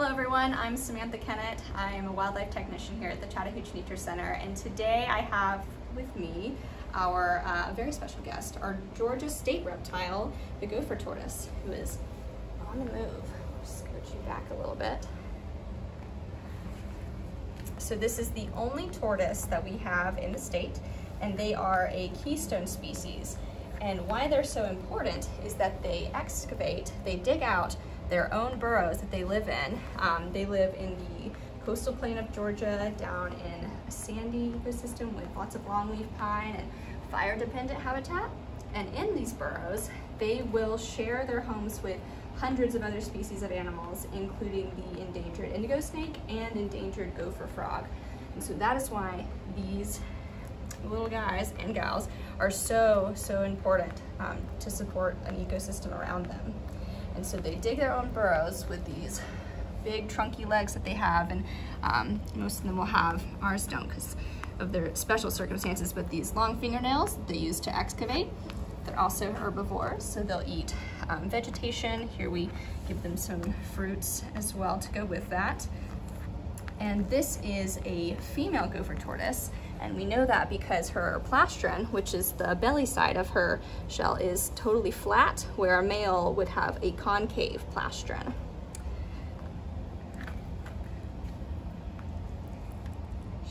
Hello everyone, I'm Samantha Kennett. I am a wildlife technician here at the Chattahoochee Nature Center and today I have with me our uh, very special guest, our Georgia state reptile, the gopher tortoise, who is on the move. Just scooch you back a little bit. So this is the only tortoise that we have in the state and they are a keystone species. And why they're so important is that they excavate, they dig out their own burrows that they live in. Um, they live in the coastal plain of Georgia, down in a sandy ecosystem with lots of longleaf pine and fire dependent habitat. And in these burrows, they will share their homes with hundreds of other species of animals, including the endangered indigo snake and endangered gopher frog. And so that is why these little guys and gals are so, so important um, to support an ecosystem around them. And so they dig their own burrows with these big trunky legs that they have and um, most of them will have, ours don't because of their special circumstances, but these long fingernails they use to excavate. They're also herbivores, so they'll eat um, vegetation. Here we give them some fruits as well to go with that. And this is a female gopher tortoise. And we know that because her plastron, which is the belly side of her shell, is totally flat, where a male would have a concave plastron.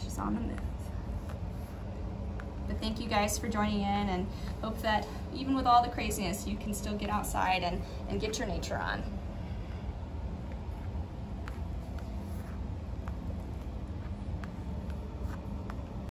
She's on the move. But thank you guys for joining in and hope that even with all the craziness, you can still get outside and, and get your nature on.